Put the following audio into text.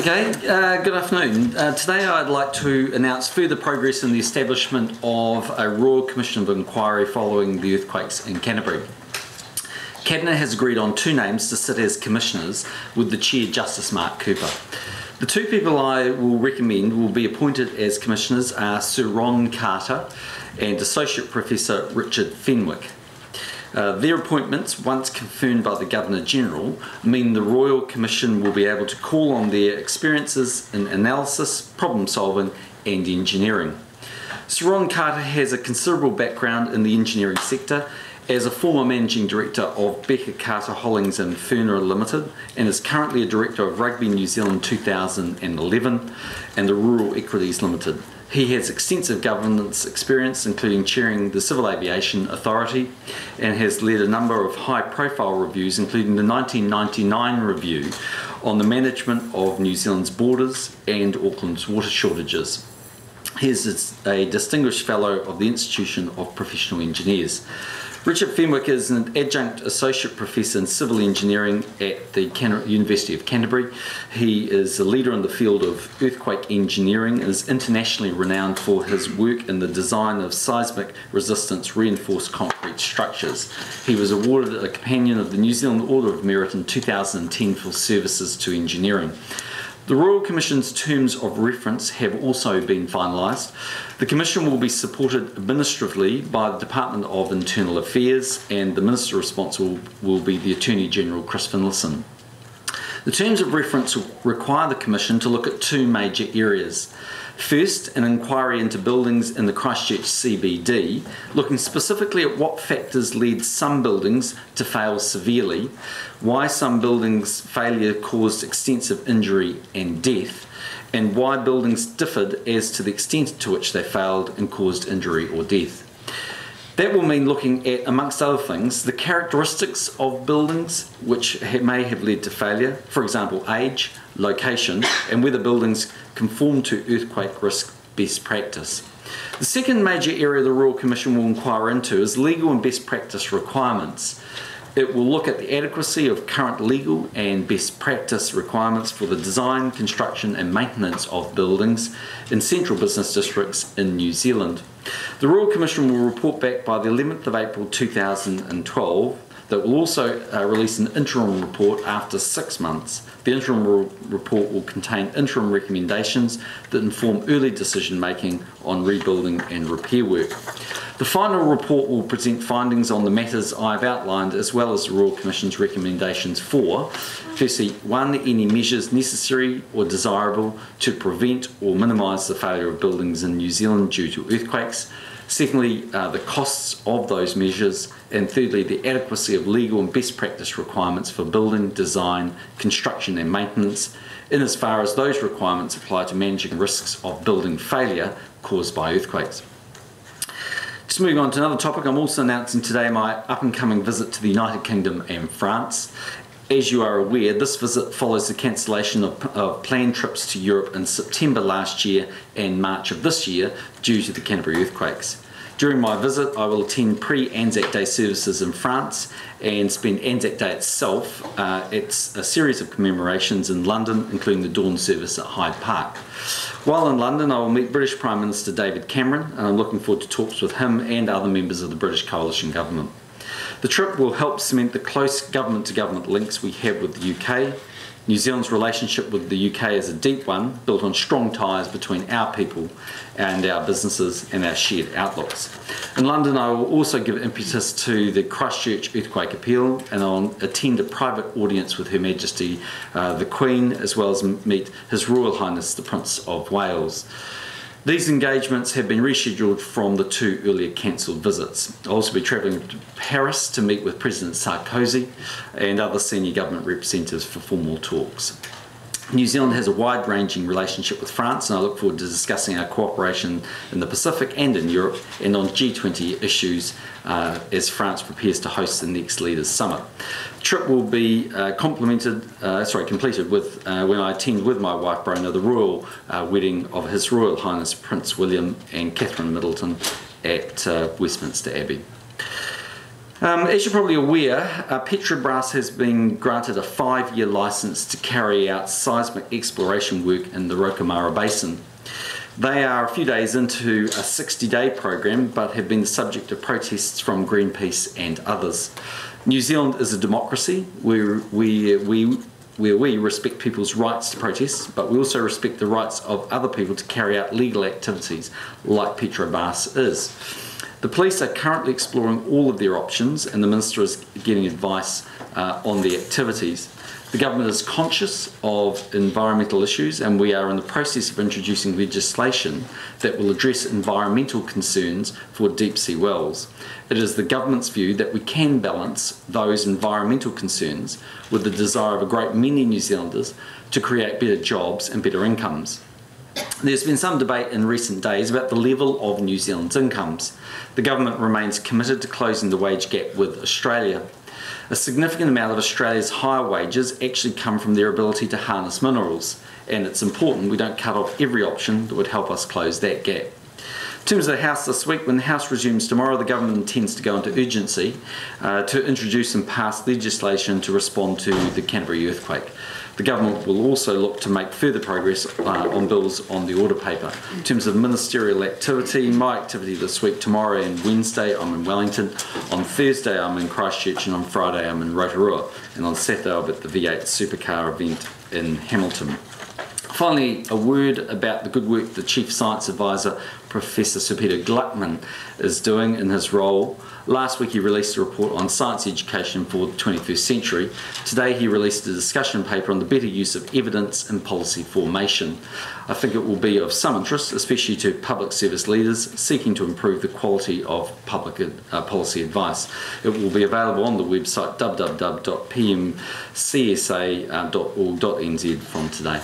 Okay, uh, good afternoon. Uh, today I'd like to announce further progress in the establishment of a Royal Commission of Inquiry following the earthquakes in Canterbury. Cabinet has agreed on two names to sit as commissioners with the Chair Justice Mark Cooper. The two people I will recommend will be appointed as commissioners are Sir Ron Carter and Associate Professor Richard Fenwick. Uh, their appointments, once confirmed by the Governor General, mean the Royal Commission will be able to call on their experiences in analysis, problem solving, and engineering. Sir Ron Carter has a considerable background in the engineering sector as a former managing director of Beca Carter Hollings and Ferner Limited and is currently a director of Rugby New Zealand 2011 and the Rural Equities Limited. He has extensive governance experience, including chairing the Civil Aviation Authority, and has led a number of high profile reviews, including the 1999 review on the management of New Zealand's borders and Auckland's water shortages. He is a distinguished fellow of the Institution of Professional Engineers. Richard Fenwick is an adjunct associate professor in civil engineering at the Can University of Canterbury. He is a leader in the field of earthquake engineering and is internationally renowned for his work in the design of seismic resistance reinforced concrete structures. He was awarded a Companion of the New Zealand Order of Merit in 2010 for services to engineering. The Royal Commission's terms of reference have also been finalised. The Commission will be supported administratively by the Department of Internal Affairs and the Minister responsible will be the Attorney General Chris Finlayson. The terms of reference require the Commission to look at two major areas. First, an inquiry into buildings in the Christchurch CBD, looking specifically at what factors led some buildings to fail severely, why some buildings' failure caused extensive injury and death, and why buildings differed as to the extent to which they failed and caused injury or death. That will mean looking at, amongst other things, the characteristics of buildings which may have led to failure, for example, age, location, and whether buildings conform to earthquake risk best practice. The second major area the Royal Commission will inquire into is legal and best practice requirements. It will look at the adequacy of current legal and best practice requirements for the design, construction, and maintenance of buildings in central business districts in New Zealand. The Royal Commission will report back by the 11th of April 2012 that will also uh, release an interim report after six months. The interim re report will contain interim recommendations that inform early decision making on rebuilding and repair work. The final report will present findings on the matters I've outlined as well as the Royal Commission's recommendations for firstly, one, any measures necessary or desirable to prevent or minimise the failure of buildings in New Zealand due to earthquakes. Secondly, uh, the costs of those measures. And thirdly, the adequacy of legal and best practice requirements for building, design, construction, and maintenance, in as far as those requirements apply to managing risks of building failure caused by earthquakes. Just moving on to another topic, I'm also announcing today my up and coming visit to the United Kingdom and France. As you are aware, this visit follows the cancellation of, of, planned trips to Europe in September last year and March of this year due to the Canterbury earthquakes. During my visit, I will attend pre Anzac Day services in France and spend Anzac Day itself. Uh, it's a series of commemorations in London, including the dawn service at Hyde Park. While in London, I will meet British Prime Minister David Cameron, and I'm looking forward to talks with him and other members of the British coalition government. The trip will help cement the close government to government links we have with the UK. New Zealand's relationship with the UK is a deep one, built on strong ties between our people and our businesses and our shared outlooks. In London, I will also give impetus to the Christchurch earthquake appeal and I'll attend a private audience with Her Majesty uh, the Queen as well as meet His Royal Highness the Prince of Wales. These engagements have been rescheduled from the two earlier cancelled visits. I'll also be travelling to Paris to meet with President Sarkozy and other senior government representatives for formal talks. New Zealand has a wide ranging relationship with France, and I look forward to discussing our cooperation in the Pacific and in Europe and on G20 issues uh, as France prepares to host the next Leaders Summit. The trip will be uh, complemented, uh, sorry, completed with uh, when I attend with my wife Bronagh the royal uh, wedding of His Royal Highness Prince William and Catherine Middleton at uh, Westminster Abbey. Um, as you're probably aware, uh, Petrobras has been granted a five-year licence to carry out seismic exploration work in the Raukumara Basin. They are a few days into a 60-day program, but have been the subject of protests from Greenpeace and others. New Zealand is a democracy we, we, where we respect people's rights to protest, but we also respect the rights of other people to carry out legal activities like Petrobras is. The police are currently exploring all of their options, and the Minister is getting advice uh, on the activities. The government is conscious of environmental issues, and we are in the process of introducing legislation that will address environmental concerns for deep sea wells. It is the government's view that we can balance those environmental concerns with the desire of a great many New Zealanders to create better jobs and better incomes. There's been some debate in recent days about the level of New Zealand's incomes. The government remains committed to closing the wage gap with Australia. A significant amount of Australia's higher wages actually come from their ability to harness minerals, and it's important we don't cut off every option that would help us close that gap. In terms of the House this week, when the House resumes tomorrow, the government intends to go into urgency uh, to introduce and pass legislation to respond to the Canterbury earthquake. The government will also look to make further progress uh, on bills on the order paper. In terms of ministerial activity, my activity this week, tomorrow and Wednesday, I'm in Wellington. On Thursday, I'm in Christchurch, and on Friday, I'm in Rotorua. And on Saturday, I'll be at the V8 Supercar event in Hamilton. Finally, a word about the good work the Chief Science Advisor, Professor Sir Peter Gluckman, is doing in his role. Last week he released a report on science education for the 21st century. Today he released a discussion paper on the better use of evidence in policy formation. I think it will be of some interest, especially to public service leaders seeking to improve the quality of public uh, policy advice. It will be available on the website www.pmcsa.org.nz from today.